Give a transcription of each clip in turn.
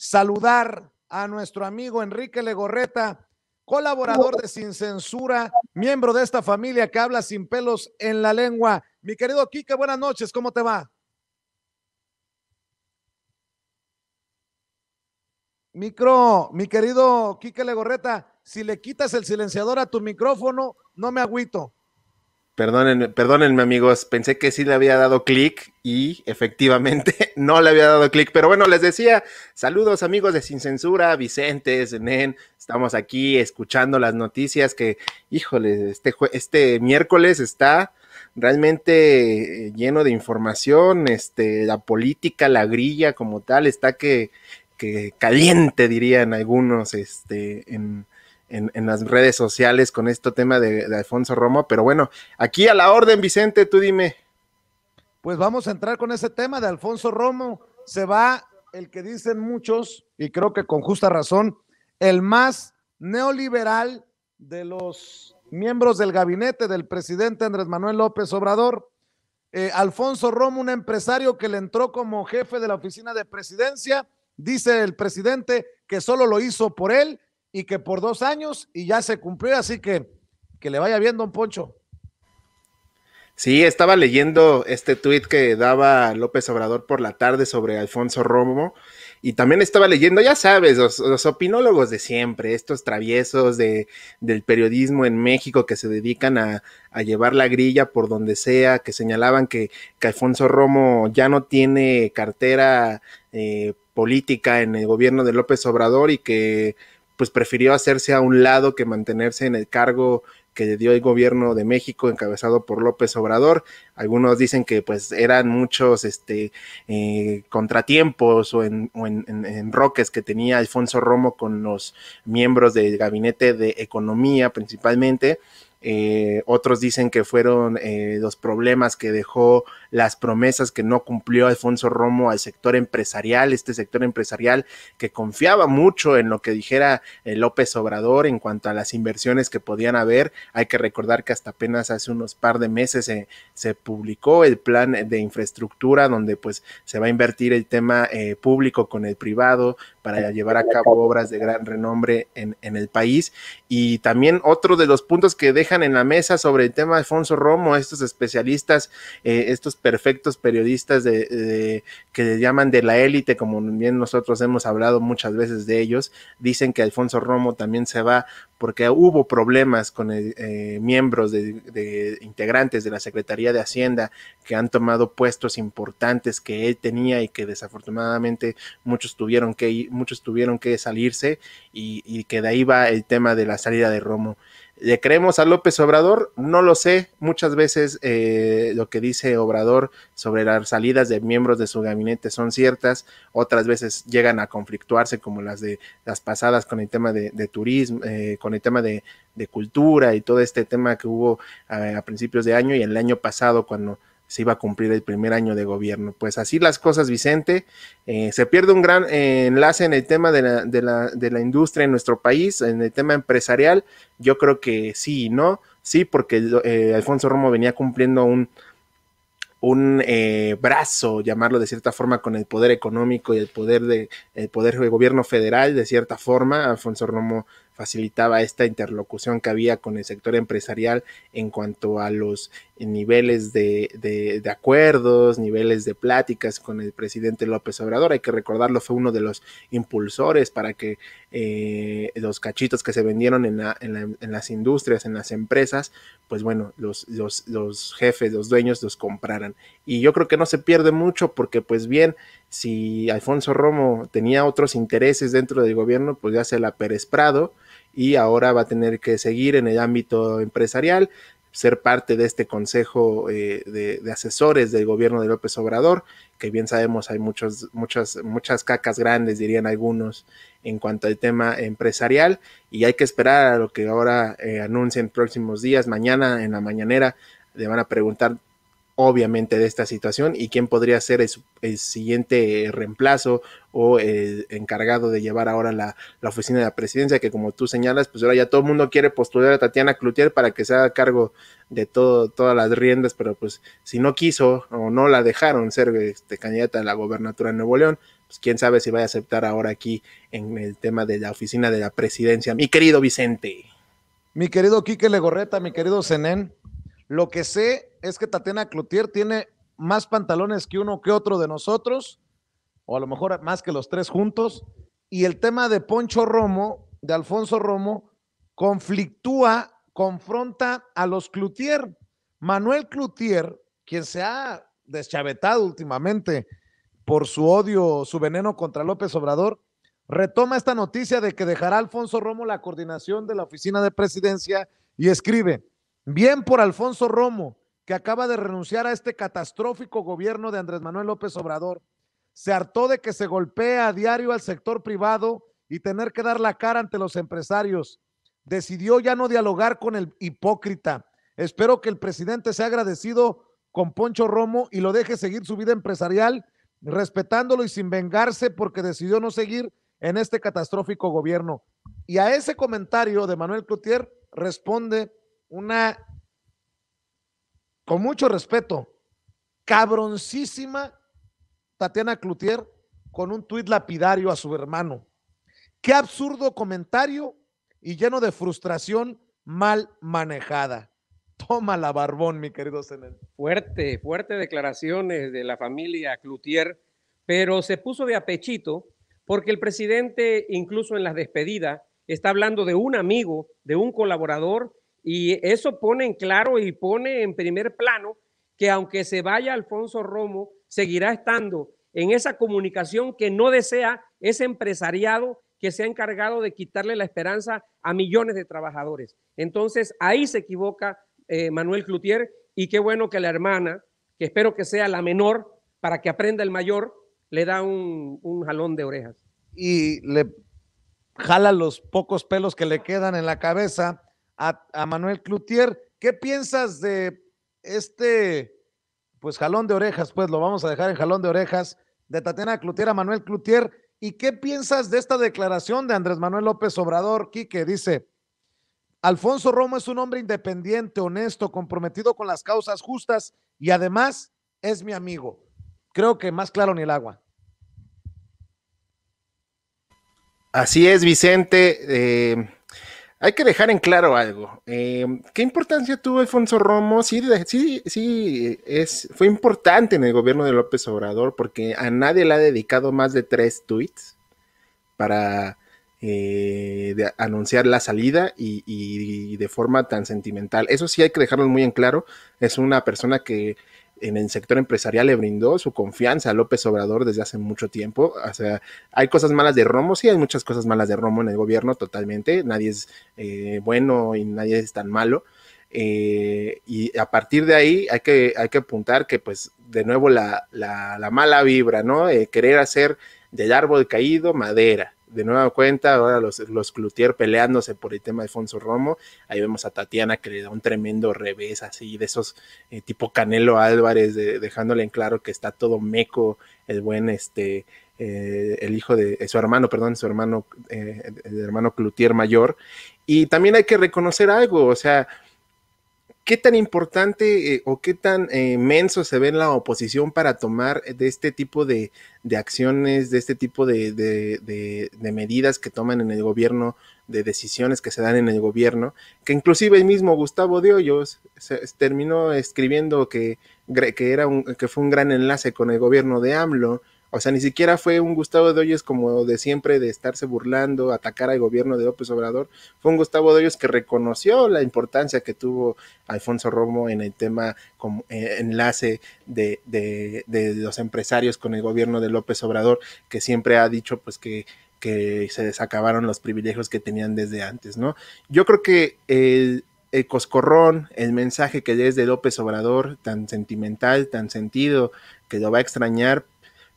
saludar a nuestro amigo Enrique Legorreta, colaborador de Sin Censura, miembro de esta familia que habla sin pelos en la lengua. Mi querido Quique, buenas noches, ¿cómo te va? Micro, mi querido Quique Legorreta, si le quitas el silenciador a tu micrófono, no me agüito. Perdónenme, perdónenme amigos, pensé que sí le había dado clic y efectivamente no le había dado clic, pero bueno, les decía, saludos amigos de Sin Censura, Vicente, Zenén, estamos aquí escuchando las noticias que, híjole, este, este miércoles está realmente eh, lleno de información, este, la política, la grilla como tal, está que, que caliente, dirían algunos, este, en, en, las redes sociales con este tema de, Alfonso Romo. Pero bueno, aquí a la orden, Vicente, tú dime. Pues vamos a entrar con ese tema de Alfonso Romo. Se va el que dicen muchos, y creo que con justa razón, el más neoliberal de los miembros del gabinete del presidente Andrés Manuel López Obrador. Eh, Alfonso Romo, un empresario que le entró como jefe de la oficina de presidencia, dice el presidente que solo lo hizo por él y que por dos años y ya se cumplió, así que que le vaya bien, don Poncho. Sí, estaba leyendo este tuit que daba López Obrador por la tarde sobre Alfonso Romo y también estaba leyendo, ya sabes, los, opinólogos de siempre, estos traviesos de, del periodismo en México que se dedican a, llevar la grilla por donde sea, que señalaban que, que Alfonso Romo ya no tiene cartera eh, política en el gobierno de López Obrador y que pues prefirió hacerse a un lado que mantenerse en el cargo que le dio el gobierno de México encabezado por López Obrador. Algunos dicen que pues eran muchos este, eh, contratiempos o, en, roques que tenía Alfonso Romo con los miembros del gabinete de economía principalmente. Eh, otros dicen que fueron eh, los problemas que dejó las promesas que no cumplió Alfonso Romo al sector empresarial, este sector empresarial que confiaba mucho en lo que dijera eh, López Obrador en cuanto a las inversiones que podían haber. Hay que recordar que hasta apenas hace unos par de meses se publicó el plan de infraestructura donde pues se va a invertir el tema eh, público con el privado para llevar a cabo obras de gran renombre en, en el país. Y también otro de los puntos que dejan en la mesa sobre el tema de Alfonso Romo, estos especialistas, eh, estos perfectos periodistas de, que le llaman de la élite, como bien nosotros hemos hablado muchas veces de ellos, dicen que Alfonso Romo también se va porque hubo problemas con eh, miembros de, integrantes de la Secretaría de Hacienda que han tomado puestos importantes que él tenía y que desafortunadamente muchos tuvieron que muchos tuvieron que salirse y, que de ahí va el tema de la salida de Romo. ¿Le creemos a López Obrador? No lo sé. Muchas veces eh, lo que dice Obrador sobre las salidas de miembros de su gabinete son ciertas, otras veces llegan a conflictuarse como las de las pasadas con el tema de, turismo, eh, con el tema de, cultura y todo este tema que hubo a, principios de año y el año pasado cuando se iba a cumplir el primer año de gobierno. Pues así las cosas, Vicente. Eh, se pierde un gran eh, enlace en el tema de la, industria en nuestro país, en el tema empresarial. Yo creo que sí y no. Sí, porque eh, Alfonso Romo venía cumpliendo un, un brazo, llamarlo de cierta forma, con el poder económico y el poder de el poder del gobierno federal, de cierta forma. Alfonso Romo facilitaba esta interlocución que había con el sector empresarial en cuanto a los niveles de, acuerdos, niveles de pláticas con el presidente López Obrador. Hay que recordarlo, fue uno de los impulsores para que eh, los cachitos que se vendieron en, las industrias, en las empresas, pues bueno, los, los, los jefes, los dueños los compraran. Y yo creo que no se pierde mucho porque pues bien, si Alfonso Romo tenía otros intereses dentro del gobierno, pues ya se la Pérez Prado y ahora va a tener que seguir en el ámbito empresarial, ser parte de este consejo eh, de, asesores del gobierno de López Obrador, que bien sabemos hay muchos, muchas, muchas cacas grandes, dirían algunos, en cuanto al tema empresarial, y hay que esperar a lo que ahora eh, anuncien próximos días, mañana en la mañanera, le van a preguntar obviamente de esta situación y quién podría ser el, siguiente reemplazo o encargado de llevar ahora la, oficina de la presidencia, que como tú señalas, pues ahora ya todo el mundo quiere postular a Tatiana Cloutier para que se haga cargo de todo, todas las riendas, pero pues si no quiso o no la dejaron ser este, candidata a la gobernatura de Nuevo León, pues quién sabe si va a aceptar ahora aquí en el tema de la oficina de la presidencia. Mi querido Vicente. Mi querido Quique Legorreta, mi querido Zenén, lo que sé es que Tatiana Cloutier tiene más pantalones que uno que otro de nosotros, o a lo mejor más que los tres juntos, y el tema de Poncho Romo, de Alfonso Romo, conflictúa, confronta a los Cloutier. Manuel Cloutier, quien se ha deschavetado últimamente por su odio, su veneno contra López Obrador, retoma esta noticia de que dejará Alfonso Romo la coordinación de la oficina de presidencia y escribe, bien por Alfonso Romo, que acaba de renunciar a este catastrófico gobierno de Andrés Manuel López Obrador. Se hartó de que se golpea a diario al sector privado y tener que dar la cara ante los empresarios. Decidió ya no dialogar con el hipócrita. Espero que el presidente sea agradecido con Poncho Romo y lo deje seguir su vida empresarial, respetándolo y sin vengarse porque decidió no seguir en este catastrófico gobierno. Y a ese comentario de Manuel Cloutier responde una, con mucho respeto, cabroncísima Tatiana Cloutier con un tuit lapidario a su hermano. Qué absurdo comentario y lleno de frustración mal manejada. Toma la barbón, mi querido Senel. Fuerte, fuerte declaraciones de la familia Cloutier, pero se puso de apechito porque el presidente, incluso en las despedidas, está hablando de un amigo, de un colaborador, y eso pone en claro y pone en primer plano que aunque se vaya Alfonso Romo, seguirá estando en esa comunicación que no desea ese empresariado que se ha encargado de quitarle la esperanza a millones de trabajadores. Entonces, ahí se equivoca eh, Manuel Cloutier y qué bueno que la hermana, que espero que sea la menor, para que aprenda el mayor, le da un, jalón de orejas. Y le jala los pocos pelos que le quedan en la cabeza a, Manuel Cloutier. ¿Qué piensas de este, pues, jalón de orejas? Pues lo vamos a dejar en jalón de orejas de Tatiana Cloutier a Manuel Cloutier. ¿Y qué piensas de esta declaración de Andrés Manuel López Obrador, Quique? Dice, Alfonso Romo es un hombre independiente, honesto, comprometido con las causas justas y además es mi amigo creo que más claro ni el agua. Así es, Vicente. Eh, hay que dejar en claro algo. Eh, ¿Qué importancia tuvo Alfonso Romo? Sí, sí, sí, es, fue importante en el gobierno de López Obrador porque a nadie le ha dedicado más de tres tweets para eh, anunciar la salida y, de forma tan sentimental. Eso sí hay que dejarlo muy en claro. Es una persona que en el sector empresarial le brindó su confianza a López Obrador desde hace mucho tiempo. O sea, hay cosas malas de Romo, sí, hay muchas cosas malas de Romo en el gobierno, totalmente. Nadie es eh, bueno y nadie es tan malo. Eh, y a partir de ahí hay que, hay que apuntar que, pues, de nuevo la, la, mala vibra, ¿no? Eh, querer hacer del árbol caído madera de nueva cuenta, ahora los, los Cloutier peleándose por el tema de Alfonso Romo. Ahí vemos a Tatiana que le da un tremendo revés, así de esos eh, tipo Canelo Álvarez, dejándole en claro que está todo meco, el buen este. Eh, el hijo de su hermano, perdón, su hermano, eh, el hermano Cloutier mayor. Y también hay que reconocer algo, o sea, ¿Qué tan importante eh, o qué tan eh, menso se ve en la oposición para tomar de este tipo de, acciones, de este tipo de, medidas que toman en el gobierno, de decisiones que se dan en el gobierno? Que inclusive el mismo Gustavo de Hoyos se, terminó escribiendo que, que, era un, que fue un gran enlace con el gobierno de AMLO o sea, ni siquiera fue un Gustavo de como de siempre de estarse burlando, atacar al gobierno de López Obrador. Fue un Gustavo de que reconoció la importancia que tuvo Alfonso Romo en el tema como eh, enlace de, de, de, los empresarios con el gobierno de López Obrador, que siempre ha dicho pues que, que se desacabaron los privilegios que tenían desde antes, ¿no? Yo creo que el, el coscorrón, el mensaje que es de López Obrador, tan sentimental, tan sentido, que lo va a extrañar,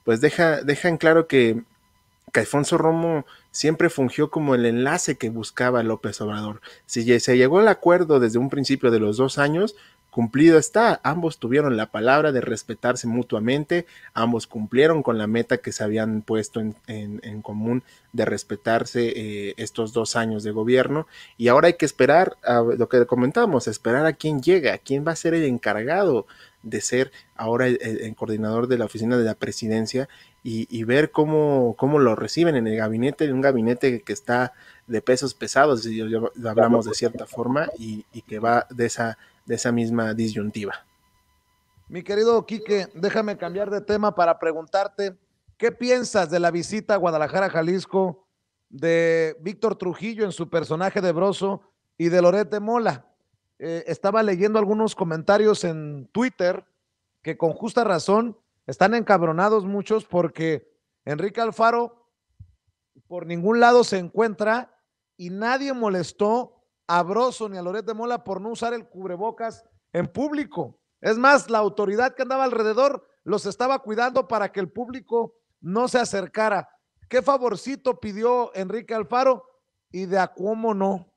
pues deja, deja en claro que, Alfonso Romo siempre fungió como el enlace que buscaba López Obrador. Si se llegó al acuerdo desde un principio de los dos años, cumplido está. Ambos tuvieron la palabra de respetarse mutuamente, ambos cumplieron con la meta que se habían puesto en, en, común de respetarse eh, estos dos años de gobierno. Y ahora hay que esperar a lo que comentamos, esperar a quién llega, quién va a ser el encargado de ser ahora el, coordinador de la oficina de la presidencia y, ver cómo, cómo, lo reciben en el gabinete, un gabinete que está de pesos pesados, si hablamos de cierta forma, y, y que va de esa, de esa misma disyuntiva. Mi querido Quique, déjame cambiar de tema para preguntarte, ¿qué piensas de la visita a Guadalajara, Jalisco, de Víctor Trujillo en su personaje de Broso y de Lorete Mola? Eh, estaba leyendo algunos comentarios en Twitter que con justa razón están encabronados muchos porque Enrique Alfaro por ningún lado se encuentra y nadie molestó a Broso ni a Lorete Mola por no usar el cubrebocas en público. Es más, la autoridad que andaba alrededor los estaba cuidando para que el público no se acercara. ¿Qué favorcito pidió Enrique Alfaro y de a cómo no?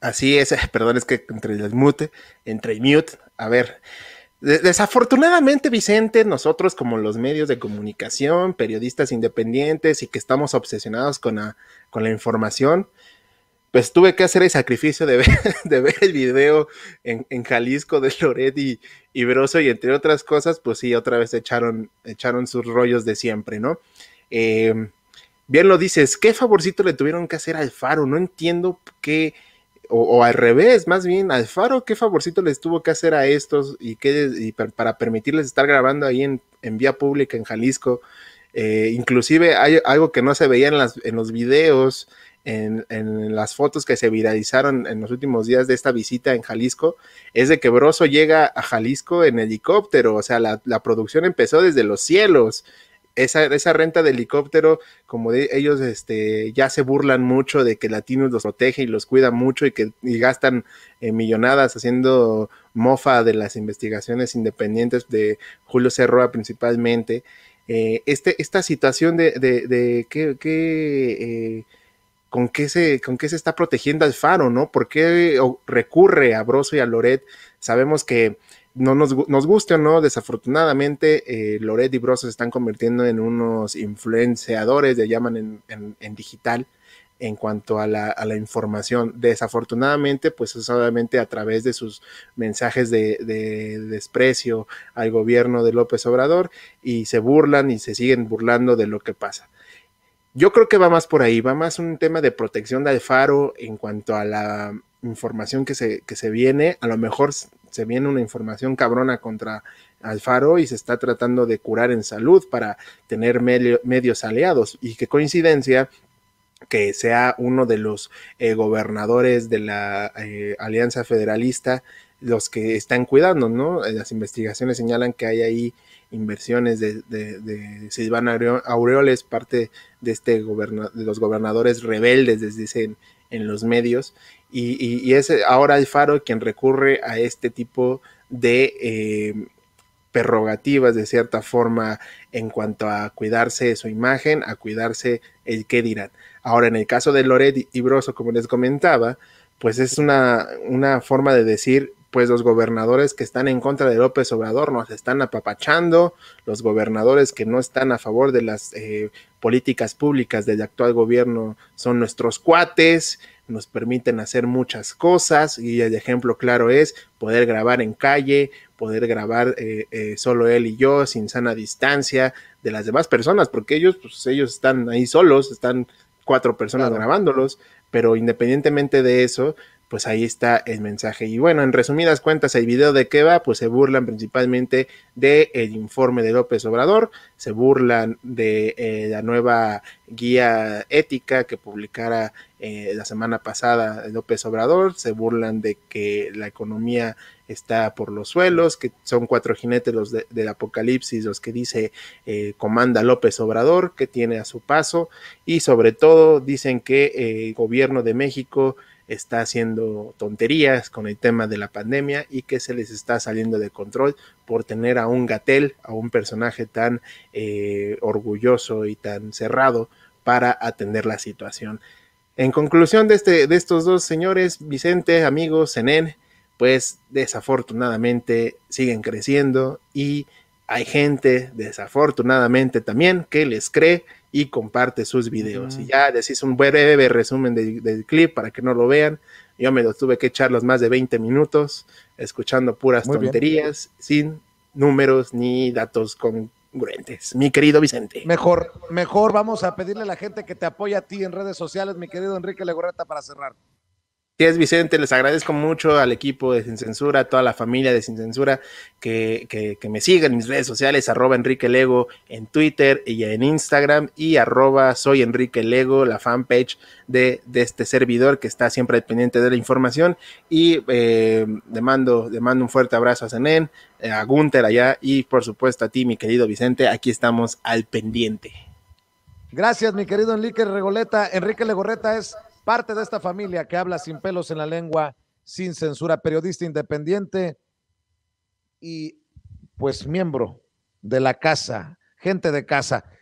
Así es, perdón, es que entre el mute, entre el mute, a ver, desafortunadamente Vicente, nosotros como los medios de comunicación, periodistas independientes y que estamos obsesionados con la, con la información, pues tuve que hacer el sacrificio de ver, de ver el video en, Jalisco de Loret y, y, Broso y entre otras cosas, pues sí, otra vez echaron, echaron sus rollos de siempre, ¿no? Eh, bien lo dices, ¿qué favorcito le tuvieron que hacer al Faro? No entiendo qué, o, al revés, más bien, al Faro, ¿qué favorcito les tuvo que hacer a estos y, qué, y para permitirles estar grabando ahí en, en vía pública en Jalisco? Eh, inclusive hay algo que no se veía en, las, en los videos, en, las fotos que se viralizaron en los últimos días de esta visita en Jalisco, es de que Broso llega a Jalisco en helicóptero, o sea, la, producción empezó desde los cielos. Esa, esa, renta de helicóptero, como ellos este, ya se burlan mucho de que Latinos los protege y los cuida mucho y que gastan eh, millonadas haciendo mofa de las investigaciones independientes de Julio Cerroa principalmente. Eh, este, esta situación de, de, que, eh, con qué se, con qué se está protegiendo al Faro, ¿no? ¿Por qué recurre a Broso y a Loret? Sabemos que no nos, nos guste o no, desafortunadamente, eh, y Broso se están convirtiendo en unos influenciadores, le llaman en, digital, en cuanto a la, información. Desafortunadamente, pues es obviamente a través de sus mensajes de, de, desprecio al gobierno de López Obrador y se burlan y se siguen burlando de lo que pasa. Yo creo que va más por ahí, va más un tema de protección de Alfaro en cuanto a la información que se, que se viene. A lo mejor se viene una información cabrona contra Alfaro y se está tratando de curar en salud para tener medios aliados. Y qué coincidencia que sea uno de los eh, gobernadores de la eh, Alianza Federalista los que están cuidando, ¿no? Las investigaciones señalan que hay ahí inversiones de, de, Silvana Aureoles, parte de, este de los gobernadores rebeldes, les dicen en los medios, y, y, es ahora el Faro quien recurre a este tipo de eh, prerrogativas de cierta forma en cuanto a cuidarse su imagen, a cuidarse el qué dirán. Ahora, en el caso de Loret y Broso, como les comentaba, pues es una, una forma de decir, pues los gobernadores que están en contra de López Obrador nos están apapachando, los gobernadores que no están a favor de las eh, políticas públicas del actual gobierno son nuestros cuates, nos permiten hacer muchas cosas y el ejemplo claro es poder grabar en calle, poder grabar eh, eh, solo él y yo sin sana distancia de las demás personas, porque ellos, pues ellos están ahí solos, están cuatro personas grabándolos, pero independientemente de eso, pues ahí está el mensaje. Y bueno, en resumidas cuentas, el video de qué va, pues se burlan principalmente del el informe de López Obrador, se burlan de eh, la nueva guía ética que publicara eh, la semana pasada López Obrador, se burlan de que la economía está por los suelos, que son cuatro jinetes los del apocalipsis, los que dice eh, comanda López Obrador, que tiene a su paso, y sobre todo dicen que el gobierno de México está haciendo tonterías con el tema de la pandemia y que se les está saliendo de control por tener a un Gatel, a un personaje tan eh, orgulloso y tan cerrado para atender la situación. En conclusión de, este, de estos dos señores, Vicente, amigos, Zenén, pues desafortunadamente siguen creciendo y hay gente, desafortunadamente también, que les cree y comparte sus videos. Y ya decís un breve resumen del, clip para que no lo vean. Yo me lo tuve que echar los más de 20 minutos escuchando puras tonterías, sin números ni datos congruentes. Mi querido Vicente. Mejor, mejor vamos a pedirle a la gente que te apoya a ti en redes sociales, mi querido Enrique Legorreta, para cerrar. Sí, es Vicente, les agradezco mucho al equipo de Sin Censura, a toda la familia de Sin Censura que, que, me sigan en mis redes sociales, arroba Enrique Lego en Twitter y en Instagram y arroba soy Enrique Lego, la fanpage de, de este servidor que está siempre pendiente de la información y eh, le, mando, le mando un fuerte abrazo a Zenén, eh, a Gunter allá y por supuesto a ti, mi querido Vicente, aquí estamos al pendiente. Gracias, mi querido Enrique Regoleta. Enrique Legorreta es parte de esta familia que habla sin pelos en la lengua, sin censura, periodista independiente y pues miembro de la casa, gente de casa.